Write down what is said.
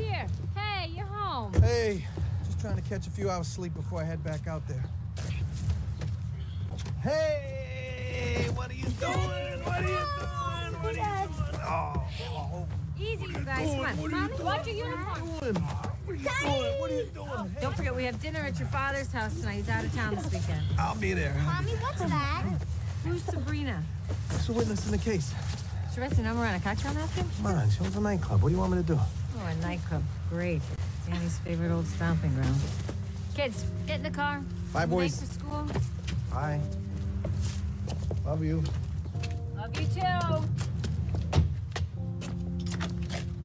here. Hey, you're home. Hey, just trying to catch a few hours sleep before I head back out there. Hey, what are you doing? What are you doing? What are you doing? Oh, oh. Easy, you guys. Come on. Mommy, watch your uniform. What are you doing? What are you doing? What are you doing? Oh, don't forget, we have dinner at your father's house tonight. He's out of town this weekend. I'll be there. Mommy, what's that? Who's Sabrina? What's the witness in the case? She writes a number on a cocktail napkin? Come on, she owns a nightclub. What do you want me to do? A nightclub. Great. Danny's favorite old stomping ground. Kids, get in the car. Bye, Late boys. for school. Bye. Love you. Love you too.